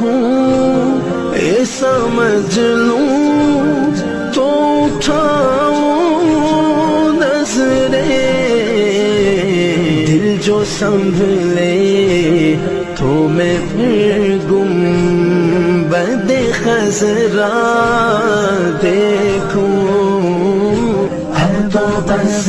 हूँ? समझ तो संभले तो मैं फिर गुम। बदे खसरा देखूँ। हम तो बस